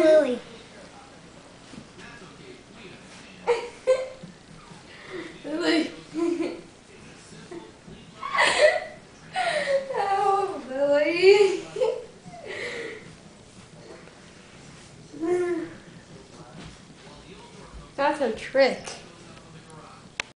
Lily. Lily. oh, Billy. That's a trick.